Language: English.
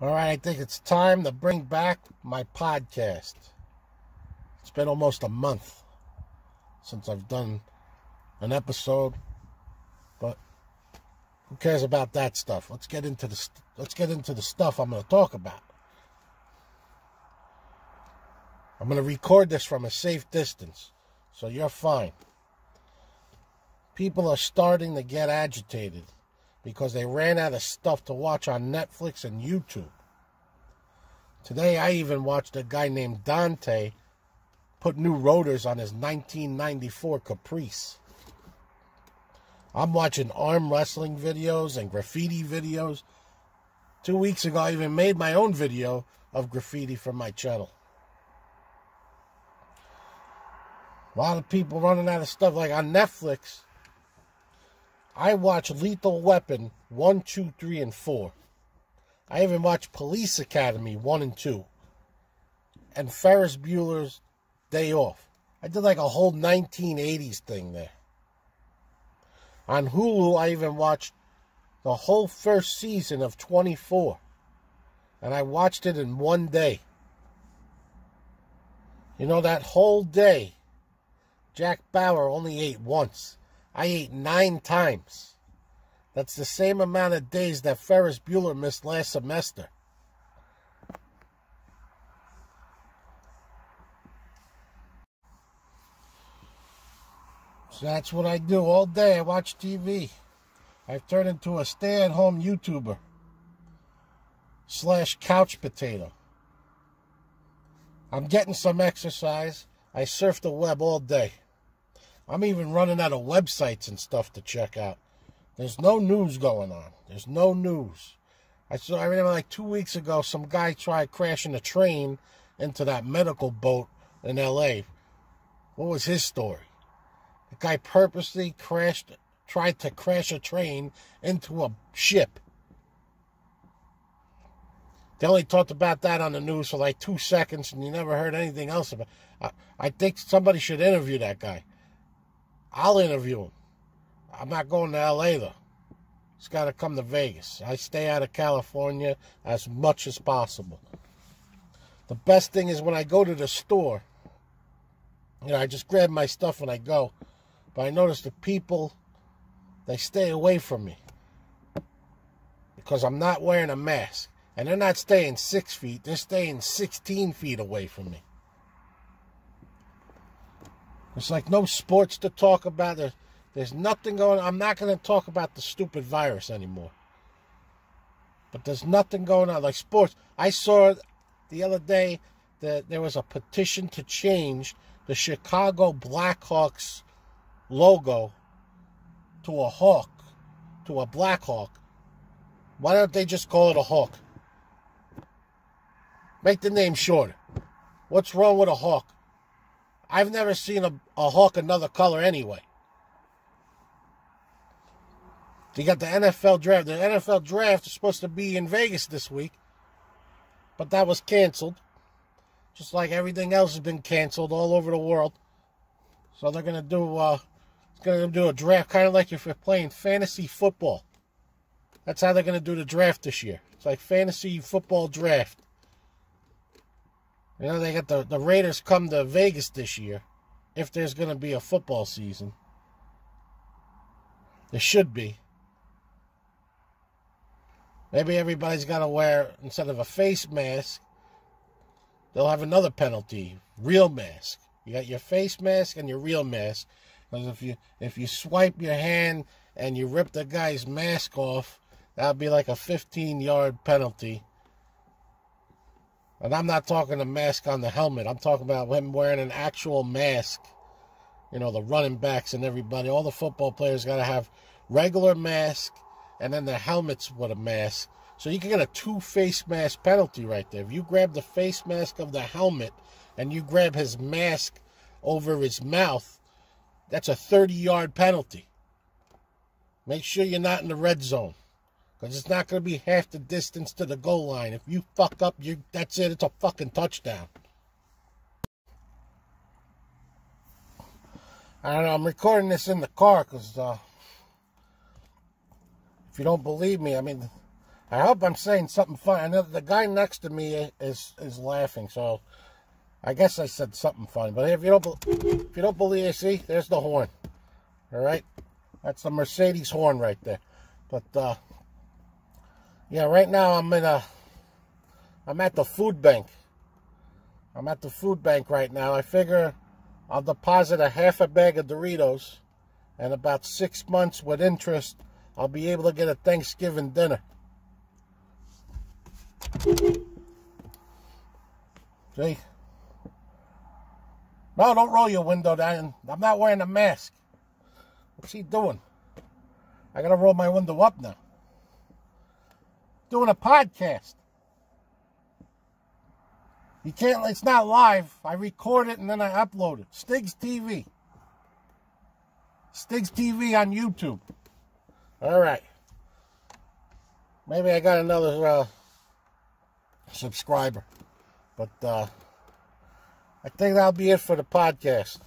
All right, I think it's time to bring back my podcast. It's been almost a month since I've done an episode, but who cares about that stuff? Let's get into the let's get into the stuff I'm going to talk about. I'm going to record this from a safe distance, so you're fine. People are starting to get agitated because they ran out of stuff to watch on Netflix and YouTube. Today, I even watched a guy named Dante put new rotors on his 1994 Caprice. I'm watching arm wrestling videos and graffiti videos. Two weeks ago, I even made my own video of graffiti for my channel. A lot of people running out of stuff. Like on Netflix, I watch Lethal Weapon 1, 2, 3, and 4. I even watched Police Academy 1 and 2. And Ferris Bueller's Day Off. I did like a whole 1980s thing there. On Hulu, I even watched the whole first season of 24. And I watched it in one day. You know, that whole day, Jack Bauer only ate once. I ate nine times. That's the same amount of days that Ferris Bueller missed last semester. So that's what I do all day. I watch TV. I've turned into a stay at home YouTuber slash couch potato. I'm getting some exercise. I surf the web all day. I'm even running out of websites and stuff to check out. There's no news going on. There's no news. I saw. I remember like two weeks ago, some guy tried crashing a train into that medical boat in L.A. What was his story? The guy purposely crashed, tried to crash a train into a ship. They only talked about that on the news for like two seconds, and you never heard anything else about. I, I think somebody should interview that guy. I'll interview him. I'm not going to LA though. He's got to come to Vegas. I stay out of California as much as possible. The best thing is when I go to the store, you know, I just grab my stuff and I go, but I notice the people, they stay away from me because I'm not wearing a mask. And they're not staying six feet, they're staying 16 feet away from me. There's like no sports to talk about. There's, there's nothing going on. I'm not going to talk about the stupid virus anymore. But there's nothing going on. Like sports. I saw the other day that there was a petition to change the Chicago Blackhawks logo to a hawk, to a black hawk. Why don't they just call it a hawk? Make the name shorter. What's wrong with a hawk? I've never seen a, a hawk another color anyway. You got the NFL draft. The NFL draft is supposed to be in Vegas this week, but that was canceled. Just like everything else has been canceled all over the world. So they're gonna do uh gonna do a draft kind of like if you're playing fantasy football. That's how they're gonna do the draft this year. It's like fantasy football draft. You know, they got the, the Raiders come to Vegas this year if there's going to be a football season. There should be. Maybe everybody's got to wear, instead of a face mask, they'll have another penalty real mask. You got your face mask and your real mask. Because if you if you swipe your hand and you rip the guy's mask off, that'll be like a 15 yard penalty. And I'm not talking a mask on the helmet. I'm talking about him wearing an actual mask. You know, the running backs and everybody, all the football players got to have regular mask and then the helmets with a mask. So you can get a two face mask penalty right there. If you grab the face mask of the helmet and you grab his mask over his mouth, that's a 30 yard penalty. Make sure you're not in the red zone. Because it's not going to be half the distance to the goal line. If you fuck up, you that's it. It's a fucking touchdown. I don't know. I'm recording this in the car because uh, if you don't believe me, I mean, I hope I'm saying something funny. I know the guy next to me is is laughing, so I guess I said something funny. But if you don't if you don't believe it, see, there's the horn. All right, that's the Mercedes horn right there. But uh, yeah, right now I'm in a I'm at the food bank. I'm at the food bank right now. I figure I'll deposit a half a bag of Doritos, and about six months with interest, I'll be able to get a Thanksgiving dinner. See? No, don't roll your window down. I'm not wearing a mask. What's he doing? I gotta roll my window up now. Doing a podcast. You can't, it's not live. I record it and then I upload it. Stigs TV. Stigs TV on YouTube. All right. Maybe I got another uh, subscriber. But uh, I think that'll be it for the podcast.